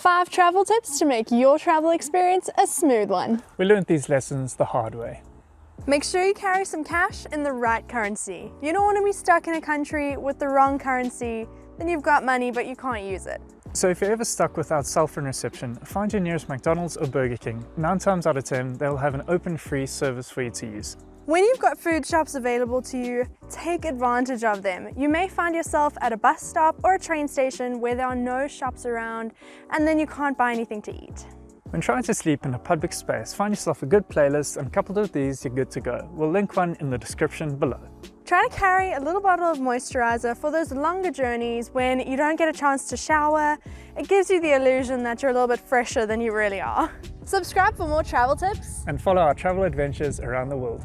Five travel tips to make your travel experience a smooth one. We learned these lessons the hard way. Make sure you carry some cash in the right currency. You don't want to be stuck in a country with the wrong currency, then you've got money but you can't use it. So if you're ever stuck without cell phone reception, find your nearest McDonald's or Burger King. Nine times out of 10, they'll have an open free service for you to use. When you've got food shops available to you, take advantage of them. You may find yourself at a bus stop or a train station where there are no shops around and then you can't buy anything to eat. When trying to sleep in a public space, find yourself a good playlist and coupled with these, you're good to go. We'll link one in the description below. Try to carry a little bottle of moisturizer for those longer journeys when you don't get a chance to shower. It gives you the illusion that you're a little bit fresher than you really are. Subscribe for more travel tips. And follow our travel adventures around the world.